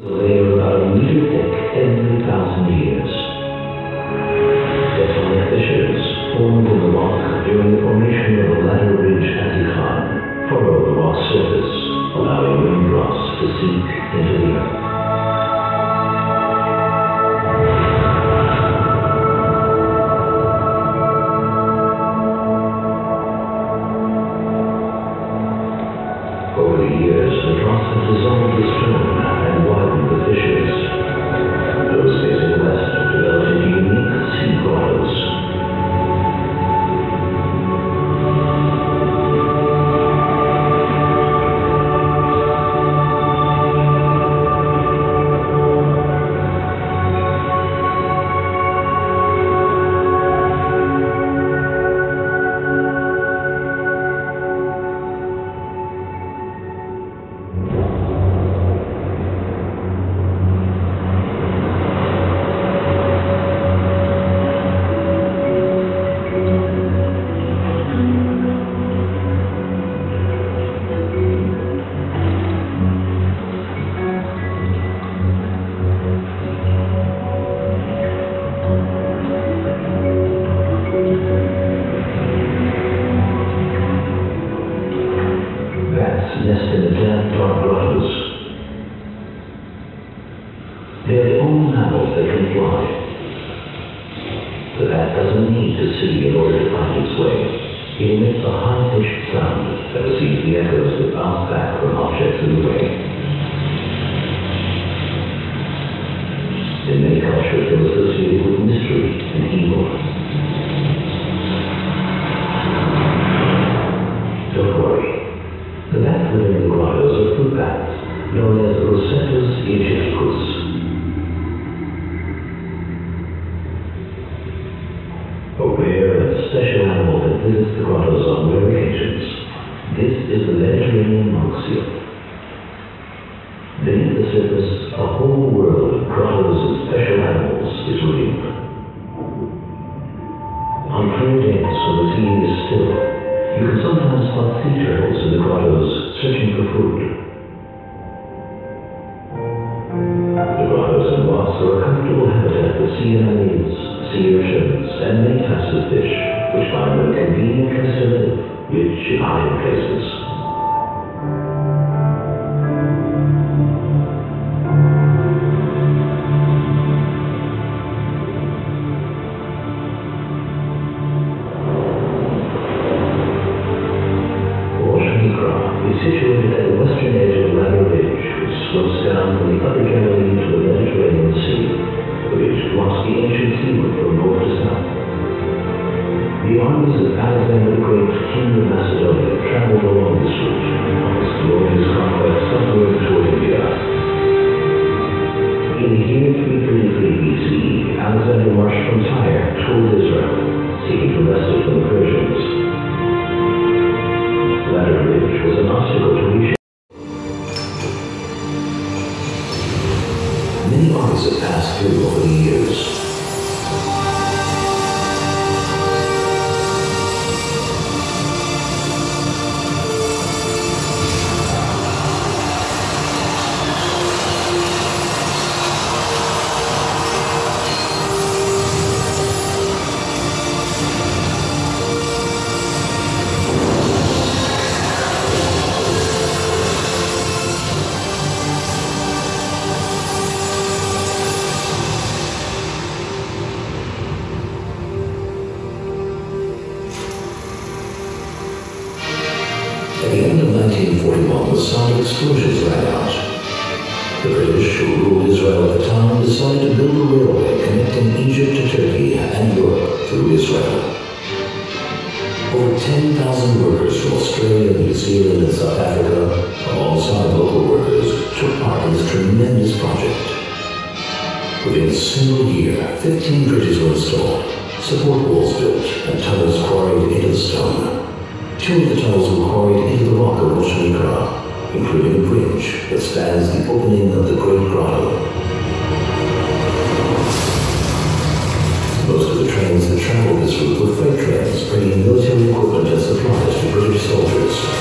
They meter thick every thousand years. Formed in the rock during the formation of a lateral ridge at furrow the rock's surface, allowing raindrops to seep into the earth. Over the years, the drops have dissolved the stone and need to see in order to find its way. It emits a high-pitched sound that receives the echoes that bounce back from objects in the way. In many cultures, they're associated with mystery and evil. Visits the grottos on rare occasions. This is the Mediterranean monk. Beneath the surface, a whole world of grottos and special animals is waiting. On clear days when the sea is still, you can sometimes spot sea turtles in the grottos searching for food. The grottos and rocks are a comfortable habitat for sea anemones, sea urchins, and many types of fish, which is situated at the western edge of Lateral Ridge, which slopes down from the Upper The armies of Alexander the Great, King of Macedonia, traveled along this route At the end of 1941, the sound of explosions rang out. The British, who ruled Israel at the time, decided to build a railway connecting Egypt to Turkey and Europe through Israel. Over 10,000 workers from Australia, New Zealand, and South Africa, alongside local workers, took part in this tremendous project. Within a single year, 15 bridges were installed, support walls built, and tunnels quarried into the stone. Two of the tunnels were quarried into the rock of Hashanah, including a bridge that spans the opening of the Great Grotto. Most of the trains that traveled this route were freight trains bringing military equipment and supplies to British soldiers